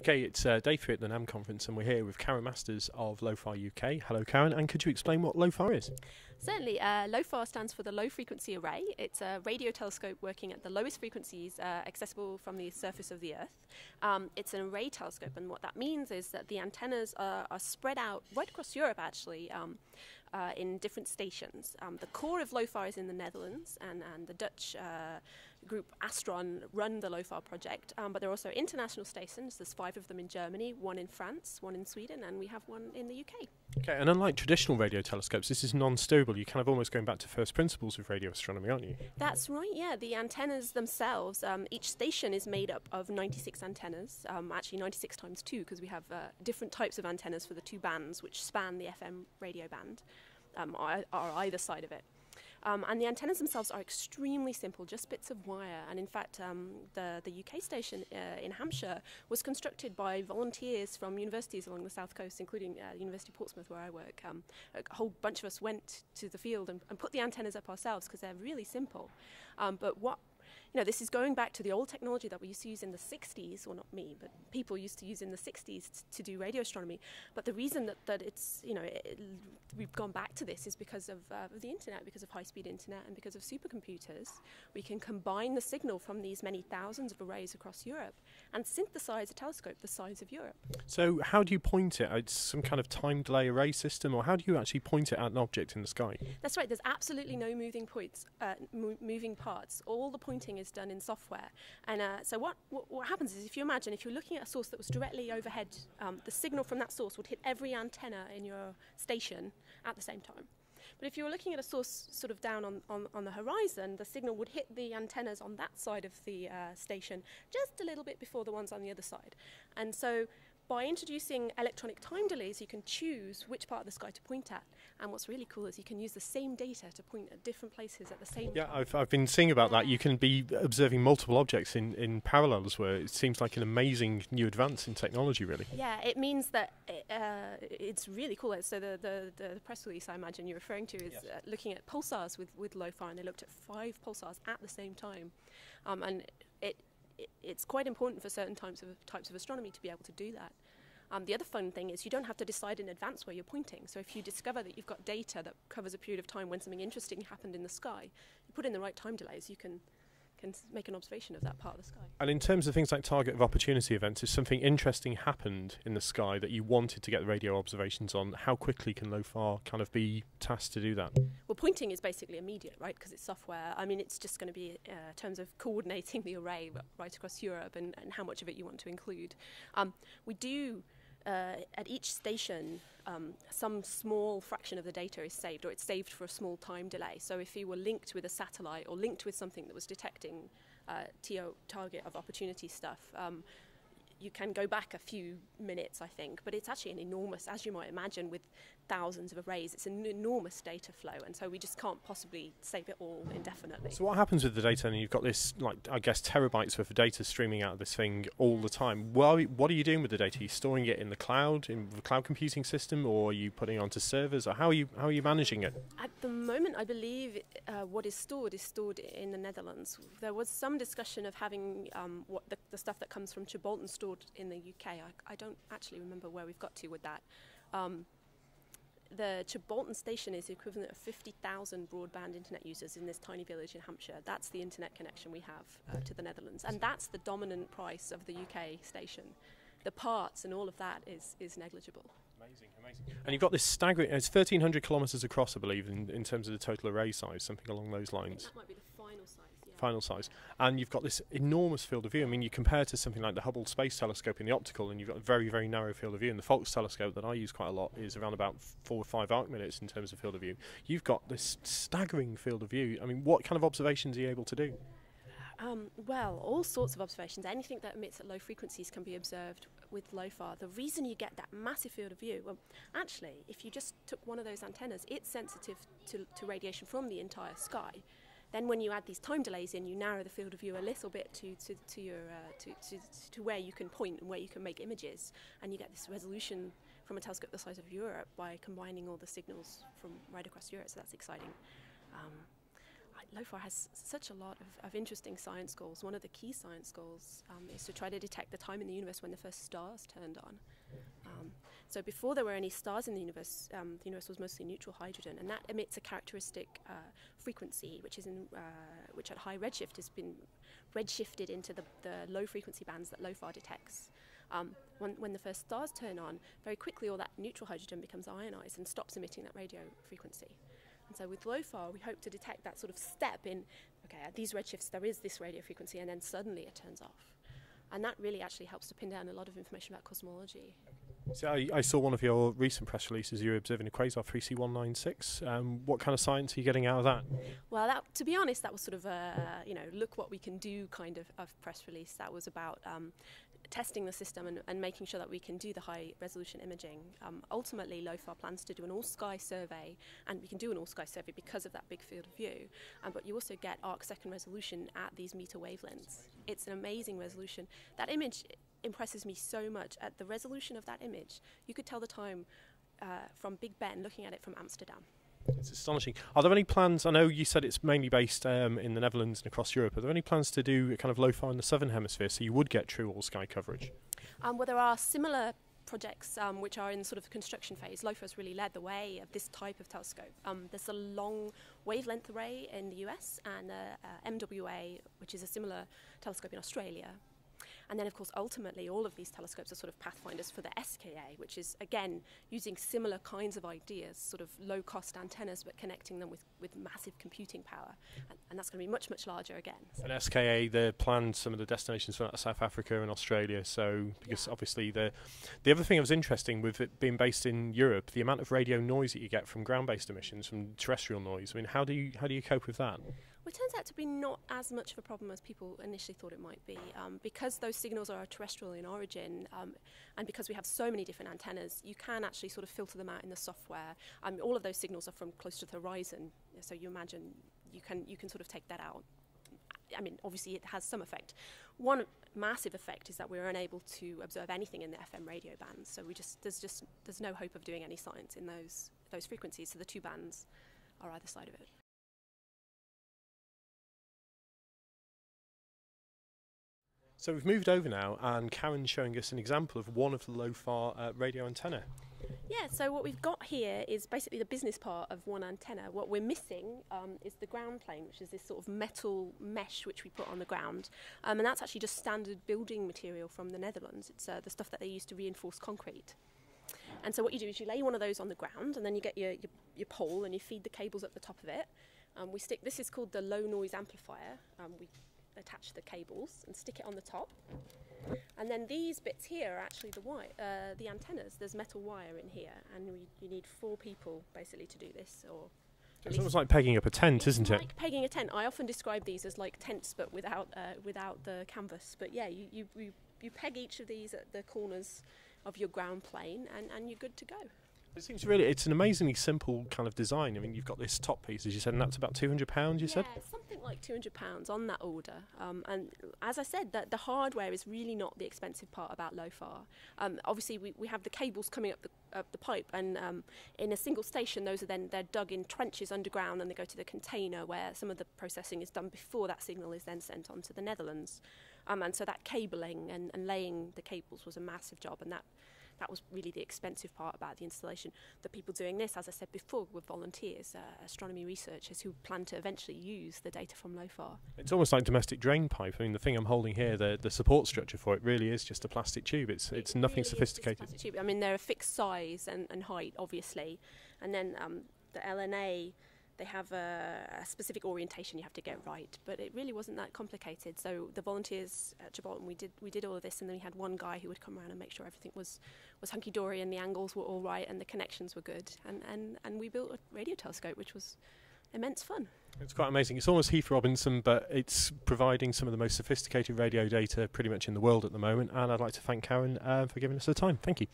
Okay, it's uh, day three at the NAM conference, and we're here with Karen Masters of LOFAR UK. Hello, Karen, and could you explain what LOFAR is? Certainly. Uh, LOFAR stands for the Low Frequency Array. It's a radio telescope working at the lowest frequencies uh, accessible from the surface of the Earth. Um, it's an array telescope, and what that means is that the antennas are, are spread out right across Europe, actually. Um, uh, in different stations. Um, the core of LOFAR is in the Netherlands, and, and the Dutch uh, group Astron run the LOFAR project. Um, but there are also international stations. There's five of them in Germany, one in France, one in Sweden, and we have one in the UK. Okay, and unlike traditional radio telescopes, this is non-steerable. You're kind of almost going back to first principles of radio astronomy, aren't you? That's right. Yeah, the antennas themselves. Um, each station is made up of 96 antennas. Um, actually, 96 times two, because we have uh, different types of antennas for the two bands, which span the FM radio band, um, are, are either side of it. Um, and the antennas themselves are extremely simple, just bits of wire. And in fact, um, the, the UK station uh, in Hampshire was constructed by volunteers from universities along the south coast, including uh, University of Portsmouth, where I work. Um, a whole bunch of us went to the field and, and put the antennas up ourselves because they're really simple. Um, but what you know, this is going back to the old technology that we used to use in the 60s, or not me, but people used to use in the 60s t- to do radio astronomy. But the reason that, that it's, you know, it, we've gone back to this is because of, uh, of the internet, because of high speed internet, and because of supercomputers. We can combine the signal from these many thousands of arrays across Europe and synthesize a telescope the size of Europe. So, how do you point it? It's some kind of time delay array system, or how do you actually point it at an object in the sky? That's right, there's absolutely no moving points, uh, mo- moving parts. All the pointing is done in software. And uh, so what, what, what, happens is if you imagine if you're looking at a source that was directly overhead, um, the signal from that source would hit every antenna in your station at the same time. But if you were looking at a source sort of down on, on, on the horizon, the signal would hit the antennas on that side of the uh, station just a little bit before the ones on the other side. And so by introducing electronic time delays, you can choose which part of the sky to point at. And what's really cool is you can use the same data to point at different places at the same yeah, time. I've, I've been seeing about that. You can be observing multiple objects in, in parallel as well. It seems like an amazing new advance in technology, really. Yeah, it means that it, uh, it's really cool. So the, the, the, press release I imagine you're referring to is yes. uh, looking at pulsars with, with LOFAR, and they looked at five pulsars at the same time. Um, and it, it's quite important for certain types of types of astronomy to be able to do that. Um, the other fun thing is you don't have to decide in advance where you're pointing. So if you discover that you've got data that covers a period of time when something interesting happened in the sky, you put in the right time delays, you can can make an observation of that part of the sky. And in terms of things like target of opportunity events, if something interesting happened in the sky that you wanted to get radio observations on, how quickly can LOFAR kind of be tasked to do that? Well, pointing is basically immediate, right? Because it's software. I mean, it's just going to be uh, in terms of coordinating the array right across Europe and, and how much of it you want to include. Um, we do uh, at each station, um, some small fraction of the data is saved, or it's saved for a small time delay. So if you were linked with a satellite or linked with something that was detecting uh, TO target of opportunity stuff, um, you can go back a few minutes, I think, but it's actually an enormous, as you might imagine, with thousands of arrays, it's an enormous data flow, and so we just can't possibly save it all indefinitely. So what happens with the data? And you've got this, like I guess, terabytes worth of data streaming out of this thing all the time. Well, what are you doing with the data? Are you storing it in the cloud, in the cloud computing system, or are you putting it onto servers, or how are you how are you managing it? At the moment, I believe uh, what is stored is stored in the Netherlands. There was some discussion of having um, what the, the, stuff that comes from Chilbolton stored in the UK. I, I, don't actually remember where we've got to with that. Um, the Chilbolton station is the equivalent of 50,000 broadband internet users in this tiny village in Hampshire. That's the internet connection we have uh, to the Netherlands, and that's the dominant price of the UK station. The parts and all of that is, is negligible. Amazing, amazing. And you've got this staggering, it's 1,300 kilometres across, I believe, in, in terms of the total array size, something along those lines. that might be the final size. And you've got this enormous field of view. I mean, you compare to something like the Hubble Space Telescope in the optical, and you've got a very, very narrow field of view. And the Faulkes telescope that I use quite a lot is around about four or five arc minutes in terms of field of view. You've got this staggering field of view. I mean, what kind of observations are you able to do? Um, well, all sorts of observations. Anything that emits at low frequencies can be observed with LOFAR. The reason you get that massive field of view, well, actually, if you just took one of those antennas, it's sensitive to, to radiation from the entire sky. Then when you add these time delays in, you narrow the field of view a little bit to, to, to, your, uh, to, to, to where you can point and where you can make images. And you get this resolution from a telescope the size of Europe by combining all the signals from right across Europe. So that's exciting. Um, LOFAR has such a lot of, of, interesting science goals. One of the key science goals um, is to try to detect the time in the universe when the first stars turned on. Um, so before there were any stars in the universe, um, the universe was mostly neutral hydrogen, and that emits a characteristic uh, frequency, which is in, uh, which at high redshift has been redshifted into the, the low frequency bands that LOFAR detects. Um, when, when, the first stars turn on, very quickly all that neutral hydrogen becomes ionized and stops emitting that radio frequency. And so with LOFAR, we hope to detect that sort of step in, okay, at these redshifts there is this radio frequency, and then suddenly it turns off. And that really actually helps to pin down a lot of information about cosmology. So I, I, saw one of your recent press releases. You were observing a quasar 3C196. Um, what kind of science are you getting out of that? Well, that, to be honest, that was sort of a you know look what we can do kind of, of press release. That was about um, testing the system and, and, making sure that we can do the high resolution imaging. Um, ultimately, LOFAR plans to do an all sky survey, and we can do an all sky survey because of that big field of view. Um, but you also get arc second resolution at these meter wavelengths. It's an amazing resolution. That image impresses me so much. At the resolution of that image, you could tell the time uh, from Big Ben looking at it from Amsterdam. It's astonishing. Are there any plans? I know you said it's mainly based um, in the Netherlands and across Europe. Are there any plans to do kind of LOFAR in the southern hemisphere so you would get true all sky coverage? Um, well, there are similar projects um, which are in sort of construction phase. LOFAR has really led the way of this type of telescope. Um, there's a long wavelength array in the US and uh, uh, MWA, which is a similar telescope in Australia, and then, of course, ultimately, all of these telescopes are sort of pathfinders for the SKA, which is, again, using similar kinds of ideas, sort of low cost antennas, but connecting them with, with massive computing power. And, and that's going to be much, much larger again. So. And SKA, they're planned some of the destinations for South Africa and Australia. So, because yeah. obviously, the, the other thing that was interesting with it being based in Europe, the amount of radio noise that you get from ground based emissions, from terrestrial noise. I mean, how do you, how do you cope with that? It turns out to be not as much of a problem as people initially thought it might be. Um, because those signals are terrestrial in origin, um, and because we have so many different antennas, you can actually sort of filter them out in the software. Um, all of those signals are from close to the horizon, so you imagine you can you can sort of take that out. I mean, obviously it has some effect. One massive effect is that we're unable to observe anything in the FM radio bands. So we just there's just there's no hope of doing any science in those those frequencies. So the two bands are either side of it. So we've moved over now, and Karen's showing us an example of one of the LOFAR uh, radio antenna. Yeah, so what we've got here is basically the business part of one antenna. What we're missing um, is the ground plane, which is this sort of metal mesh which we put on the ground. Um, and that's actually just standard building material from the Netherlands. It's uh, the stuff that they use to reinforce concrete. And so what you do is you lay one of those on the ground, and then you get your, your, your pole and you feed the cables at the top of it. Um, we stick. This is called the low noise amplifier. Um, we attach the cables and stick it on the top. And then these bits here are actually the wire, uh, the antennas. There's metal wire in here, and we, you need four people basically to do this. Or it's almost like pegging up a tent, isn't like it? Like pegging a tent. I often describe these as like tents, but without uh, without the canvas. But yeah, you, you, you, you peg each of these at the corners of your ground plane, and, and you're good to go. It seems really, it's an amazingly simple kind of design. I mean, you've got this top piece, as you said, and that's about £200, you yeah, said? something like £200 on that order. Um, and as I said, that the hardware is really not the expensive part about LOFAR. Um, obviously, we, we have the cables coming up the, up the pipe, and um, in a single station, those are then they're dug in trenches underground, and they go to the container where some of the processing is done before that signal is then sent on to the Netherlands. Um, and so that cabling and, and laying the cables was a massive job, and that that was really the expensive part about the installation. The people doing this, as I said before, were volunteers, uh, astronomy researchers who plan to eventually use the data from LOFAR. It's almost like domestic drain pipe. I mean, the thing I'm holding here, the, the support structure for it really is just a plastic tube. It's, it's it nothing really sophisticated. I mean, they're a fixed size and, and height, obviously. And then um, the LNA they have a, a, specific orientation you have to get right, but it really wasn't that complicated. So the volunteers at Chilbolton, we did we did all of this, and then we had one guy who would come around and make sure everything was was hunky dory and the angles were all right and the connections were good, and and and we built a radio telescope, which was immense fun. It's quite amazing. It's almost Heath Robinson, but it's providing some of the most sophisticated radio data pretty much in the world at the moment. And I'd like to thank Karen uh, for giving us the time. Thank you.